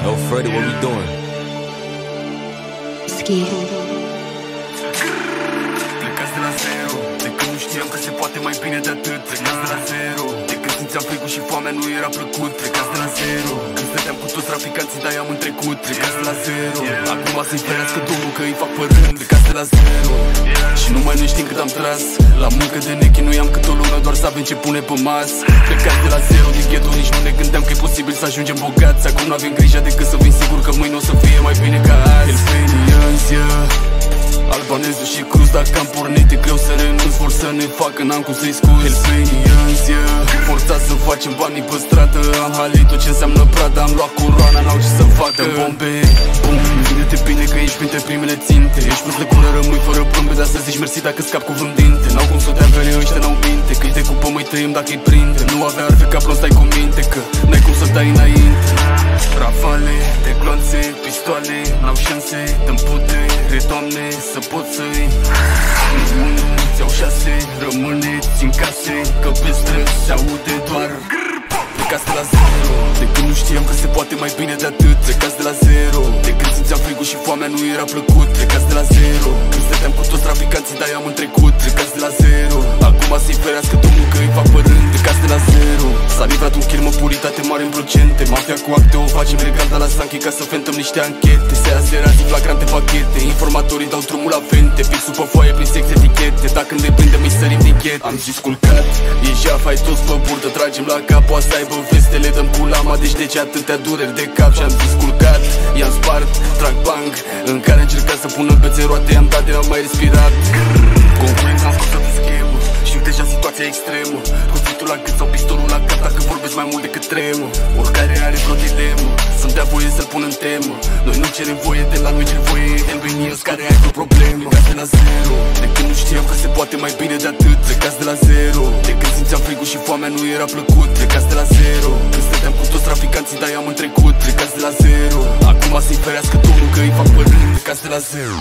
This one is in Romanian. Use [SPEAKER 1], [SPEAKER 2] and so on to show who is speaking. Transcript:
[SPEAKER 1] Freddie, what we doing?
[SPEAKER 2] Scared.
[SPEAKER 3] Plecați de la zero De când nu știam că se poate mai bine de atât. Plecați de la zero De când simțeam frigul și foamea nu era plăcut. Plecați de la zero Când stăteam cu toți traficanții, dar i-am întrecut. Plecați de la zero Acum să-i ferească Domnul că îi fac părând. Plecați de la zero Și nu mai ne știm cât am tras. La muncă de nechinuiam cât o lună Doar să avem ce pune pe mas Plecați de la zero din ghetto Nici nu ne gândeam că e posibil să ajungem bogați. Acum nu avem grijă decât să fim sigur că mâine o să fie mai bine ca azi. Elfenians, yeah Albanezul și cruz Dacă am pornit e greu să renunț. Vor să ne facă, n-am cum să-i scuz. Helpenians, yeah Forțat să facem banii pe stradă. Am halit tot ce înseamnă prada Am luat coroana, n-au ce să facă. Bombe, bum, vine-te bine că ești printre primele ținte. Ești pus de cură, rămâi fără plombe Dar să zici mersi dacă scap cu vânt dinte. N-au cum să dea vere, ăștia n-au minte Că-i de cupă mai trăim dacă i prinde. Nu avea arfe ca plon, stai cu minte Că n-ai cum să dai înainte. Rafale, de gloanțe, pistoale N-au șanse, dăm putere, doamne Să pot să-i Unu, ți-au șase, rămâneți în case Că pe străzi se aude doar Plecați de la zero. De când nu știam că se poate mai bine de atât Plecați de la zero. De când simțeam frigul și foamea nu era plăcut Plecați de la zero. Când stăteam cu toți traficanții, dar i-am întrecut Plecați de la zero. Acum să-i ferească Domnul că îi fac procente Mafia cu acte o facem legal, dar la Sanchi Ca să fentăm niște anchete. Se azera zi flagrante pachete Informatorii dau drumul la vente Pixul pe foaie prin sex etichete. Dacă ne prindem îi sărim din ghet Am zis culcat, e jaf, ai toți pe burtă Tragem la cap, o să aibă vestele Dăm cu lama, deci de ce atâtea dureri de cap? Și-am zis culcat, i-am spart, trag bang În care încerca să pună bețe roate Am dat de n-am mai respirat. Concurența am scos de schemă Știu deja situația extremă Cuțitul la gât sau pistolul la cap Dacă vorbesc mai mult decât tremă Oricare are vreo dilemă. Să-mi dea voie să-l pun în temă. Noi nu cerem voie de la noi cer voie Helvenius care ai vreo problemă. Plecați de la zero. De când nu știam că se poate mai bine de atât Plecați de la zero. De când simțeam frigul și foamea nu era plăcut Plecați de la zero. Când stăteam cu toți traficanții dar i-am întrecut Plecați de la zero. Acum să-i ferească Domnul că îi fac părând Plecați de la zero